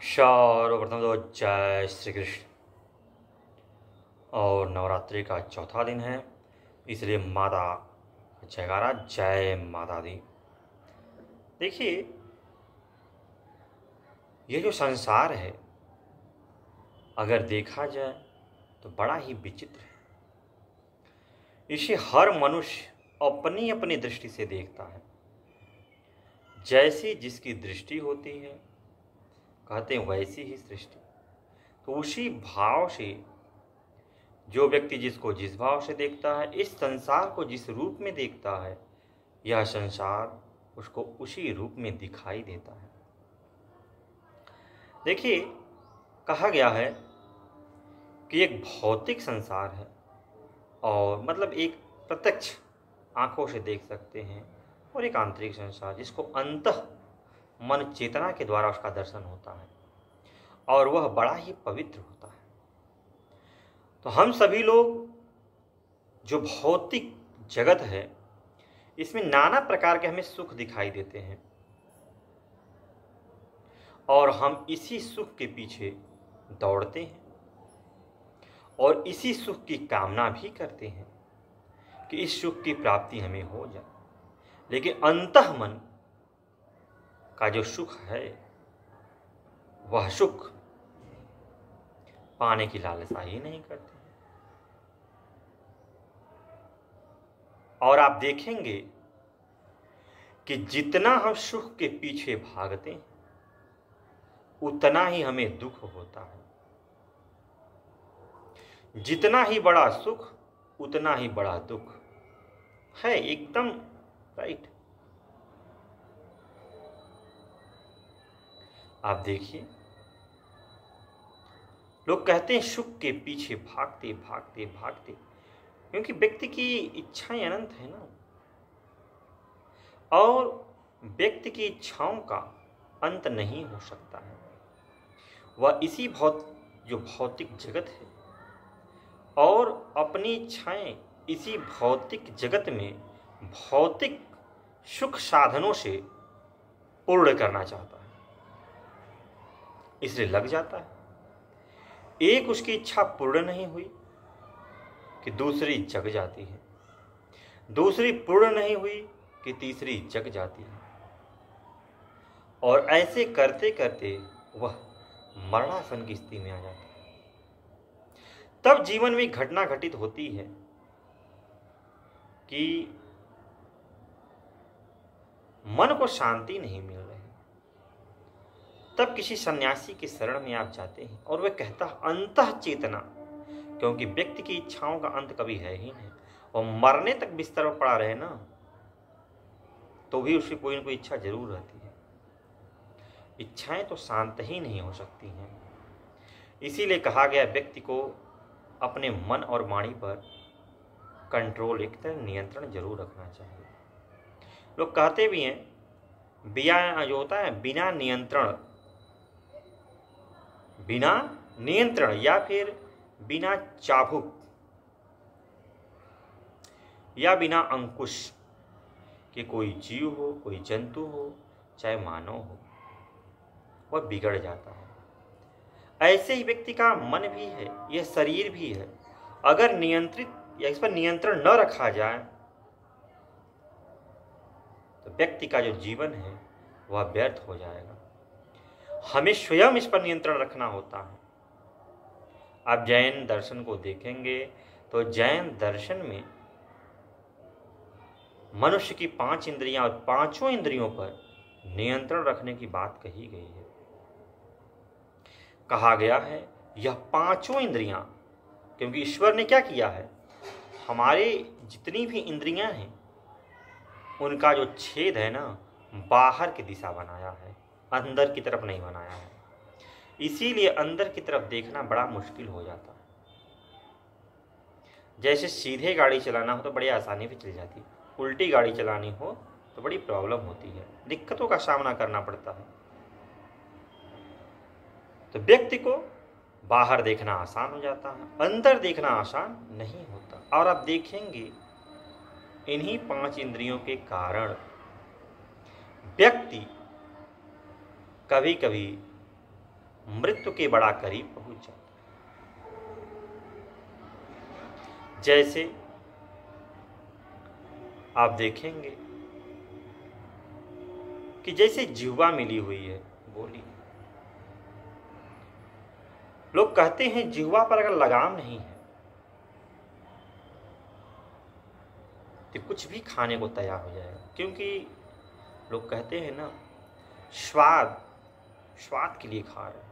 सर्वप्रथम तो जय श्री कृष्ण और नवरात्रि का चौथा दिन है, इसलिए माता जयकारा जय माता दी। देखिए, ये जो संसार है, अगर देखा जाए तो बड़ा ही विचित्र है। इसे हर मनुष्य अपनी अपनी दृष्टि से देखता है। जैसी जिसकी दृष्टि होती है कहते हैं वैसी ही सृष्टि। तो उसी भाव से, जो व्यक्ति जिसको जिस भाव से देखता है, इस संसार को जिस रूप में देखता है, यह संसार उसको उसी रूप में दिखाई देता है। देखिए, कहा गया है कि एक भौतिक संसार है और मतलब एक प्रत्यक्ष आँखों से देख सकते हैं और एक आंतरिक संसार जिसको अंत मन चेतना के द्वारा उसका दर्शन होता है और वह बड़ा ही पवित्र होता है। तो हम सभी लोग जो भौतिक जगत है, इसमें नाना प्रकार के हमें सुख दिखाई देते हैं। और हम इसी सुख के पीछे दौड़ते हैं और इसी सुख की कामना भी करते हैं कि इस सुख की प्राप्ति हमें हो जाए। लेकिन अंत मन का जो सुख है, वह सुख पाने की लालसा ही नहीं करते। और आप देखेंगे कि जितना हम सुख के पीछे भागते हैं, उतना ही हमें दुख होता है। जितना ही बड़ा सुख, उतना ही बड़ा दुख। है, एकदम राइट आप देखिए। लोग कहते हैं सुख के पीछे भागते भागते भागते, क्योंकि व्यक्ति की इच्छाएँ अनंत है ना। और व्यक्ति की इच्छाओं का अंत नहीं हो सकता है। वह इसी भौत जो भौतिक जगत है। और अपनी इच्छाएँ इसी भौतिक जगत में भौतिक सुख साधनों से पूर्ण करना चाहता है। इसलिए लग जाता है। एक उसकी इच्छा पूर्ण नहीं हुई कि दूसरी जग जाती है। दूसरी पूर्ण नहीं हुई कि तीसरी जग जाती है। और ऐसे करते करते वह मरणासन की स्थिति में आ जाता है। तब जीवन में घटना घटित होती है कि मन को शांति नहीं मिल तब किसी सन्यासी के शरण में आप जाते हैं और वह कहता अंत चेतना क्योंकि व्यक्ति की इच्छाओं का अंत कभी है ही नहीं। और मरने तक बिस्तर पर पड़ा रहे ना तो भी उसकी कोई ना कोई इच्छा ज़रूर रहती है। इच्छाएँ तो शांत ही नहीं हो सकती हैं। इसीलिए कहा गया व्यक्ति को अपने मन और वाणी पर कंट्रोल, एक तरह नियंत्रण ज़रूर रखना चाहिए। लोग कहते भी हैं, बिया, जो होता है, बिना नियंत्रण बिना नियंत्रण या फिर बिना चाबुक या बिना अंकुश कि कोई जीव हो, कोई जंतु हो, चाहे मानव हो, वह बिगड़ जाता है। ऐसे ही व्यक्ति का मन भी है, यह शरीर भी है। अगर नियंत्रित या इस पर नियंत्रण न रखा जाए तो व्यक्ति का जो जीवन है, वह व्यर्थ हो जाएगा। हमें स्वयं इस पर नियंत्रण रखना होता है। आप जैन दर्शन को देखेंगे तो जैन दर्शन में मनुष्य की पाँच इंद्रियाँ और पाँचों इंद्रियों पर नियंत्रण रखने की बात कही गई है। कहा गया है, यह पाँचों इंद्रियाँ, क्योंकि ईश्वर ने क्या किया है? हमारे जितनी भी इंद्रियाँ हैं, उनका जो छेद है ना, बाहर की दिशा बनाया है। अंदर की तरफ़ नहीं बनाया है। इसीलिए अंदर की तरफ़ देखना बड़ा मुश्किल हो जाता है। जैसे सीधे गाड़ी चलाना हो तो बड़ी आसानी से चल जाती उल्टी गाड़ी चलानी हो तो बड़ी प्रॉब्लम होती है। दिक्कतों का सामना करना पड़ता है। तो व्यक्ति को बाहर देखना आसान हो जाता है। अंदर देखना आसान नहीं होता। और आप देखेंगे, इन्हीं पाँच इंद्रियों के कारण व्यक्ति कभी कभी मृत्यु के बड़ा करीब पहुँच जाता जैसे आप देखेंगे कि जैसे जीवा मिली हुई है, बोली। लोग कहते हैं जिहवा पर अगर लगाम नहीं है तो कुछ भी खाने को तैयार हो जाएगा। क्योंकि लोग कहते हैं ना, स्वाद स्वाद के लिए खा रहे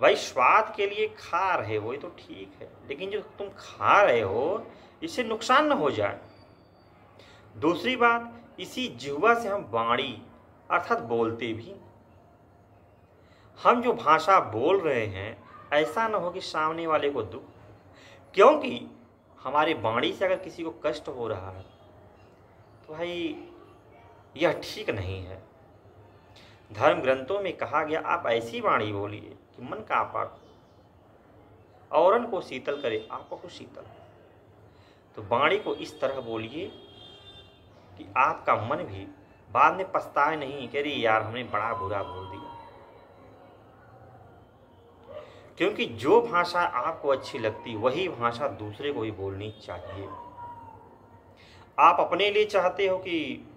भाई, स्वाद के लिए खा रहे हो, ये तो ठीक है। लेकिन जो तुम खा रहे हो, इससे नुकसान न हो जाए। दूसरी बात, इसी जिहवा से हम बाणी अर्थात बोलते भी। हम जो भाषा बोल रहे हैं, ऐसा ना हो कि सामने वाले को दुख क्योंकि हमारे बाणी से अगर किसी को कष्ट हो रहा है तो भाई, यह ठीक नहीं है। धर्म ग्रंथों में कहा गया, आप ऐसी वाणी बोलिए कि मन का आपा औरन को शीतल करे आपको शीतल। तो वाणी को इस तरह बोलिए कि आपका मन भी बाद में पछताए नहीं कि अरे यार, हमने बड़ा बुरा बोल दिया। क्योंकि जो भाषा आपको अच्छी लगती, वही भाषा दूसरे को भी बोलनी चाहिए। आप अपने लिए चाहते हो कि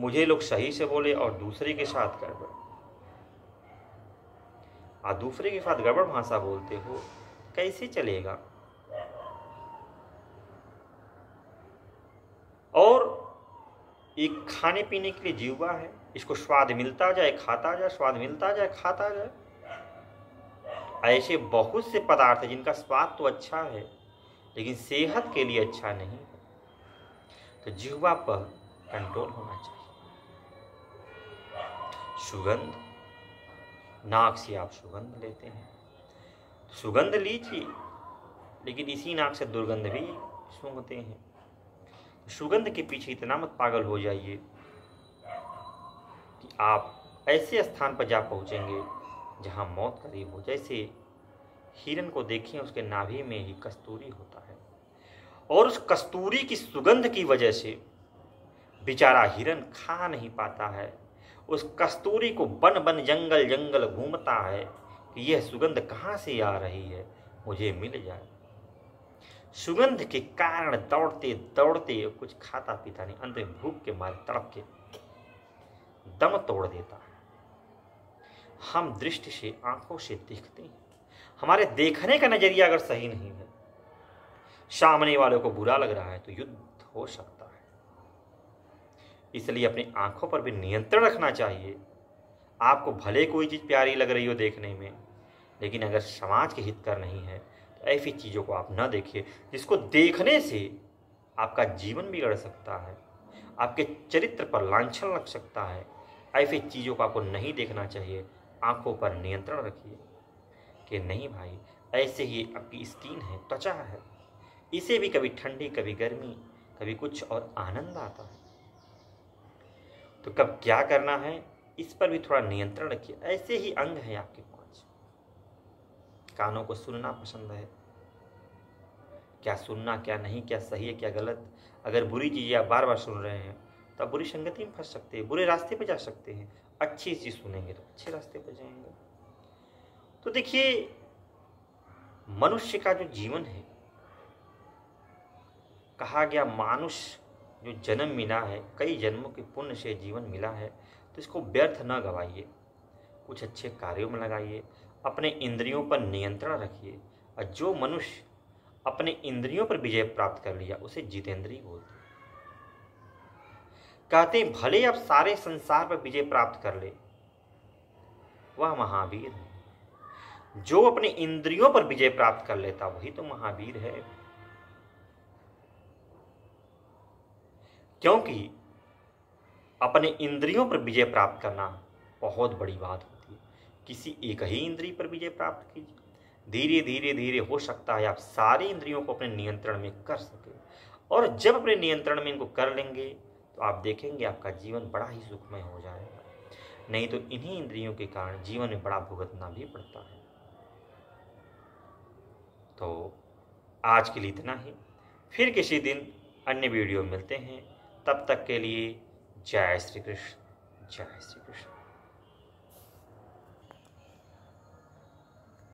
मुझे लोग सही से बोले और दूसरे के साथ गड़बड़। आप दूसरे के साथ गड़बड़ भाषा बोलते हो, कैसे चलेगा? और एक खाने पीने के लिए जीवा है, इसको स्वाद मिलता जाए, खाता जाए, स्वाद मिलता जाए, खाता जाए। ऐसे बहुत से पदार्थ हैं जिनका स्वाद तो अच्छा है, लेकिन सेहत के लिए अच्छा नहीं है। तो जिहवा पर कंट्रोल होना चाहिए। सुगंध। नाक से आप सुगंध लेते हैं। सुगंध लीजिए, लेकिन इसी नाक से दुर्गंध भी सूंघते हैं। सुगंध के पीछे इतना मत पागल हो जाइए कि आप ऐसे स्थान पर जा पहुँचेंगे जहाँ मौत करीब हो। जैसे हिरन को देखें, उसके नाभि में ही कस्तूरी होता है। और उस कस्तूरी की सुगंध की वजह से बेचारा हिरन खा नहीं पाता है। उस कस्तूरी को बन बन जंगल जंगल घूमता है कि यह सुगंध कहाँ से आ रही है? मुझे मिल जाए। सुगंध के कारण दौड़ते दौड़ते कुछ खाता पीता नहीं अंत में भूख के मारे तड़प के दम तोड़ देता है। हम दृष्टि से, आँखों से देखते हैं। हमारे देखने का नज़रिया अगर सही नहीं है, सामने वाले को बुरा लग रहा है तो युद्ध हो सकता है। इसलिए अपनी आँखों पर भी नियंत्रण रखना चाहिए। आपको भले कोई चीज़ प्यारी लग रही हो देखने में, लेकिन अगर समाज के हित कर नहीं है तो ऐसी चीज़ों को आप न देखिए, जिसको देखने से आपका जीवन बिगड़ सकता है, आपके चरित्र पर लांछन लग सकता है। ऐसी चीज़ों को आपको नहीं देखना चाहिए, आँखों पर नियंत्रण रखिए कि नहीं भाई, ऐसे ही आपकी स्किन है, त्वचा है। इसे भी कभी ठंडी, कभी गर्मी, कभी कुछ और आनंद आता है। तो कब क्या करना है, इस पर भी थोड़ा नियंत्रण रखिए। ऐसे ही अंग हैं आपके पाँच। कानों को सुनना पसंद है। क्या सुनना, क्या नहीं, क्या सही है, क्या गलत? अगर बुरी चीज़ें आप बार बार सुन रहे हैं तो आप बुरी संगति में फंस सकते हैं, बुरे रास्ते पर जा सकते हैं। अच्छी चीज़ सुनेंगे तो अच्छे रास्ते पर जाएँगे। तो देखिए, मनुष्य का जो जीवन है, कहा गया मानुष जो जन्म मिला है, कई जन्मों के पुण्य से जीवन मिला है तो इसको व्यर्थ न गवाइए। कुछ अच्छे कार्यों में लगाइए, अपने इंद्रियों पर नियंत्रण रखिए, और जो मनुष्य अपने इंद्रियों पर विजय प्राप्त कर लिया, उसे जितेंद्रीय बोलते कहते हैं, भले आप सारे संसार पर विजय प्राप्त कर ले, वह महावीर है। जो अपने इंद्रियों पर विजय प्राप्त कर लेता, वही तो महावीर है। क्योंकि अपने इंद्रियों पर विजय प्राप्त करना बहुत बड़ी बात होती है। किसी एक ही इंद्रिय पर विजय प्राप्त कीजिए। धीरे धीरे धीरे हो सकता है आप सारी इंद्रियों को अपने नियंत्रण में कर सकें। और जब अपने नियंत्रण में इनको कर लेंगे तो आप देखेंगे आपका जीवन बड़ा ही सुखमय हो जाएगा। नहीं तो इन्हीं इंद्रियों के कारण जीवन में बड़ा भुगतना भी पड़ता है। तो आज के लिए इतना ही। फिर किसी दिन अन्य वीडियो मिलते हैं। तब तक के लिए जय श्री कृष्ण जय श्री कृष्ण।